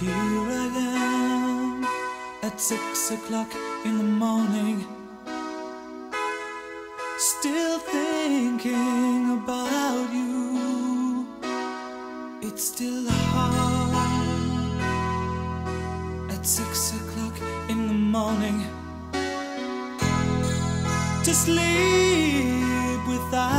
Here I am at six o'clock in the morning, still thinking about you. It's still hard at six o'clock in the morning to sleep without